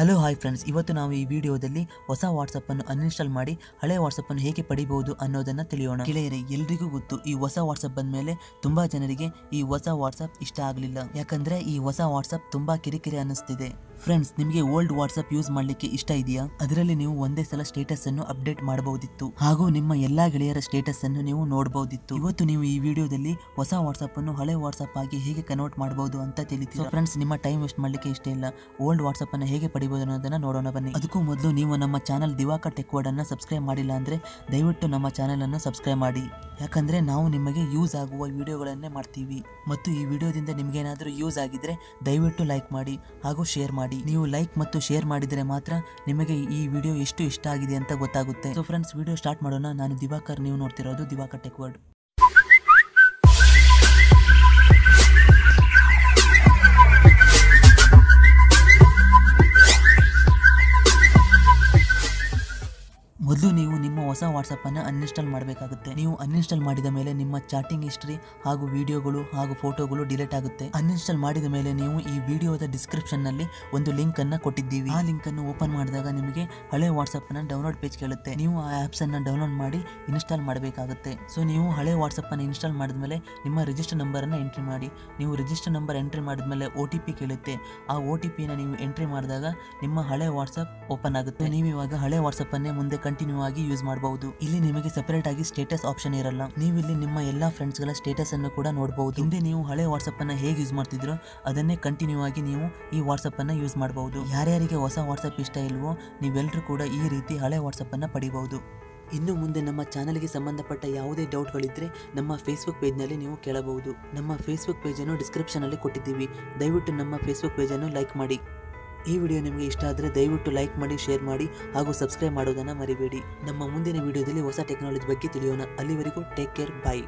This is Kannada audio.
ಹಲೋ ಹಾಯ್ ಫ್ರೆಂಡ್ಸ್ ಇವತ್ತು ನಾವು ಈ ವಿಡಿಯೋದಲ್ಲಿ ಹೊಸ ವಾಟ್ಸಪ್ ಅನ್ನು ಅನ್ಇನ್ಸ್ಟಾಲ್ ಮಾಡಿ ಹಳೆ ವಾಟ್ಸಪ್ ಅನ್ನು ಹೇಗೆ ಪಡಿಬಹುದು ಅನ್ನೋದನ್ನ ತಿಳಿಯೋಣ. ಗೆಳೆಯರೆ, ಎಲ್ರಿಗೂ ಗೊತ್ತು ಈ ಹೊಸ ವಾಟ್ಸಪ್ ಬಂದ ಮೇಲೆ ತುಂಬಾ ಜನರಿಗೆ ಈ ಹೊಸ ವಾಟ್ಸಪ್ ಇಷ್ಟ ಆಗಲಿಲ್ಲ. ಯಾಕಂದ್ರೆ ಈ ಹೊಸ ವಾಟ್ಸಪ್ ತುಂಬಾ ಕಿರಿಕಿರಿ ಅನ್ನಿಸ್ತಿದೆ. ಫ್ರೆಂಡ್ಸ್ ನಿಮಗೆ ಓಲ್ಡ್ ವಾಟ್ಸಪ್ ಯೂಸ್ ಮಾಡಲಿಕ್ಕೆ ಇಷ್ಟ ಇದೆಯಾ ಅದರಲ್ಲಿ ನೀವು ಒಂದೇ ಸಲ ಸ್ಟೇಟಸ್ ಅನ್ನು ಅಪ್ಡೇಟ್ ಮಾಡಬಹುದಿತ್ತು. ಹಾಗೂ ನಿಮ್ಮ ಎಲ್ಲಾ ಗೆಳೆಯರ ಸ್ಟೇಟಸ್ ಅನ್ನು ನೀವು ನೋಡಬಹುದಿತ್ತು. ಇವತ್ತು ನೀವು ಈ ವಿಡಿಯೋದಲ್ಲಿ ಹೊಸ ವಾಟ್ಸಪ್ ಅನ್ನು ಹಳೆ ವಾಟ್ಸಪ್ ಆಗಿ ಹೇಗೆ ಕನ್ವರ್ಟ್ ಮಾಡಬಹುದು ಅಂತ ತಿಳಿತೀವಿ ಫ್ರೆಂಡ್ಸ್ ನಿಮ್ಮ ಟೈಮ್ ವೇಸ್ಟ್ ಮಾಡಲಿಕ್ಕೆ ಇಷ್ಟ ಇಲ್ಲ. ಓಲ್ಡ್ ವಾಟ್ಸಪ್ ಅನ್ನು ಹೇಗೆ ಪಡಿಬಹುದು ಅನ್ನೋದನ್ನ ನೋಡೋಣ ಬನ್ನಿ. ಅದಕ್ಕೂ ಮೊದಲು ನೀವು ನಮ್ಮ ಚಾನಲ್ ದಿವಾಕರ್ ಟೆಕ್ ವರ್ಡ್ ಅನ್ನ ಸಬ್ಸ್ಕ್ರೈಬ್ ಮಾಡಿಲ್ಲ ಅಂದ್ರೆ ದಯವಿಟ್ಟು ನಮ್ಮ ಚಾನಲ್ ಅನ್ನು ಸಬ್ಸ್ಕ್ರೈಬ್ ಮಾಡಿ. ಯಾಕಂದ್ರೆ ನಾವು ನಿಮಗೆ ಯೂಸ್ ಆಗುವ ವಿಡಿಯೋಗಳನ್ನೇ ಮಾಡ್ತೀವಿ. ಮತ್ತು ಈ ವಿಡಿಯೋದಿಂದ ನಿಮಗೇನಾದರೂ ಯೂಸ್ ಆಗಿದ್ರೆ ದಯವಿಟ್ಟು ಲೈಕ್ ಮಾಡಿ ಹಾಗೂ ಶೇರ್ ಮಾಡಿ. ನೀವು ಲೈಕ್ ಮತ್ತು ಶೇರ್ ಮಾಡಿದರೆ ಮಾತ್ರ ನಿಮಗೆ ಈ ವಿಡಿಯೋ ಎಷ್ಟು ಇಷ್ಟ ಆಗಿದೆ ಅಂತ ಗೊತ್ತಾಗುತ್ತೆ. ಸೊ ಫ್ರೆಂಡ್ಸ್ ವಿಡಿಯೋ ಸ್ಟಾರ್ಟ್ ಮಾಡೋಣ. ನಾನು ದಿವಾಕರ್, ನೀವು ನೋಡ್ತಿರೋದು ದಿವಾಕರ್ ಟೆಕ್ ವರ್ಡ್. ನೀವು ನಿಮ್ಮ ಹೊಸ ವಾಟ್ಸಪ್ ಅನ್ನು ಅನ್ಇನ್ಸ್ಟಾಲ್ ಮಾಡಬೇಕಾಗುತ್ತೆ. ನೀವು ಅನ್ಇನ್ಸ್ಟಾಲ್ ಮಾಡಿದ ಮೇಲೆ ನಿಮ್ಮ ಚಾಟಿಂಗ್ ಹಿಸ್ಟ್ರಿ ಹಾಗೂ ವಿಡಿಯೋಗಳು ಹಾಗೂ ಫೋಟೋಗಳು ಡಿಲೀಟ್ ಆಗುತ್ತೆ. ಅನ್ಇನ್ಸ್ಟಾಲ್ ಮಾಡಿದ ಮೇಲೆ ನೀವು ಈ ವಿಡಿಯೋದ ಡಿಸ್ಕ್ರಿಪ್ಷನ್ನಲ್ಲಿ ಒಂದು ಲಿಂಕ್ ಅನ್ನ ಕೊಟ್ಟಿದ್ದೀವಿ. ಆ ಲಿಂಕ್ ಅನ್ನು ಓಪನ್ ಮಾಡಿದಾಗ ನಿಮಗೆ ಹಳೆ ವಾಟ್ಸಪ್ ಅನ್ನ ಡೌನ್ಲೋಡ್ ಪೇಜ್ ಕೇಳುತ್ತೆ. ನೀವು ಆ ಆಪ್ಸ್ ಅನ್ನ ಡೌನ್ಲೋಡ್ ಮಾಡಿ ಇನ್ಸ್ಟಾಲ್ ಮಾಡಬೇಕಾಗುತ್ತೆ. ಸೊ ನೀವು ಹಳೆ ವಾಟ್ಸಪ್ ಅನ್ನು ಇನ್ಸ್ಟಾಲ್ ಮಾಡಿದ ಮೇಲೆ ನಿಮ್ಮ ರಿಜಿಸ್ಟರ್ ನಂಬರ್ ಅನ್ನ ಎಂಟ್ರಿ ಮಾಡಿ. ನೀವು ರಿಜಿಸ್ಟರ್ ನಂಬರ್ ಎಂಟ್ರಿ ಮಾಡಿದ್ಮೇಲೆ ಒ ಟಿ ಪಿ ಕೇಳುತ್ತೆ. ಆ ಒ ಟಿ ಪಿನ ನೀವು ಎಂಟ್ರಿ ಮಾಡಿದಾಗ ನಿಮ್ಮ ಹಳೆ ವಾಟ್ಸಪ್ ಓಪನ್ ಆಗುತ್ತೆ. ನೀವು ಇವಾಗ ಹಳೆ ವಾಟ್ಸಪ್ ಅನ್ನೇ ಮುಂದೆ ಕಂಟಿನ್ಯೂ ಆಗಿ ಯೂಸ್ ಮಾಡಬಹುದು. ಇಲ್ಲಿ ನಿಮಗೆ ಸೆಪರೇಟ್ ಆಗಿ ಸ್ಟೇಟಸ್ ಆಪ್ಷನ್ ಇರಲ್ಲ. ನೀವು ಇಲ್ಲಿ ನಿಮ್ಮ ಎಲ್ಲಾ ಫ್ರೆಂಡ್ಸ್ಗಳ ಸ್ಟೇಟಸ್ ಅನ್ನು ಕೂಡ ನೋಡಬಹುದು. ಹಿಂದೆ ನೀವು ಹಳೆ ವಾಟ್ಸ್ಆಪ್ ಅನ್ನ ಹೇಗೆ ಯೂಸ್ ಮಾಡ್ತಿದ್ರೋ, ಅದನ್ನೇ ಕಂಟಿನ್ಯೂ ಆಗಿ ನೀವು ಈ ವಾಟ್ಸ್ಆಪ್ ಅನ್ನ ಯೂಸ್ ಮಾಡಬಹುದು. ಯಾರ್ಯಾರಿಗೆ ಹೊಸ ವಾಟ್ಸ್ಆಪ್ ಇಷ್ಟ ಇಲ್ವೋ ನೀವೆಲ್ಲರೂ ಕೂಡ ಈ ರೀತಿ ಹಳೆ ವಾಟ್ಸ್ಆಪ್ ಅನ್ನ ಪಡಿಬಹುದು. ಇನ್ನು ಮುಂದೆ ನಮ್ಮ ಚಾನಲ್ಗೆ ಸಂಬಂಧಪಟ್ಟ ಯಾವುದೇ ಡೌಟ್ಗಳಿದ್ದರೆ ನಮ್ಮ ಫೇಸ್ಬುಕ್ ಪೇಜ್ನಲ್ಲಿ ನೀವು ಕೇಳಬಹುದು. ನಮ್ಮ ಫೇಸ್ಬುಕ್ ಪೇಜನ್ನು ಡಿಸ್ಕ್ರಿಪ್ಷನಲ್ಲಿ ಕೊಟ್ಟಿದ್ದೀವಿ. ದಯವಿಟ್ಟು ನಮ್ಮ ಫೇಸ್ಬುಕ್ ಪೇಜನ್ನು ಲೈಕ್ ಮಾಡಿ. ಈ ವಿಡಿಯೋ ನಿಮಗೆ ಇಷ್ಟ ಆದರೆ ದಯವಿಟ್ಟು ಲೈಕ್ ಮಾಡಿ, ಶೇರ್ ಮಾಡಿ ಹಾಗೂ ಸಬ್ಸ್ಕ್ರೈಬ್ ಮಾಡೋದನ್ನು ಮರಿಬೇಡಿ. ನಮ್ಮ ಮುಂದಿನ ವಿಡಿಯೋದಲ್ಲಿ ಹೊಸ ಟೆಕ್ನಾಲಜಿ ಬಗ್ಗೆ ತಿಳಿಯೋಣ. ಅಲ್ಲಿವರೆಗೂ ಟೇಕ್ ಕೇರ್ ಬಾಯ್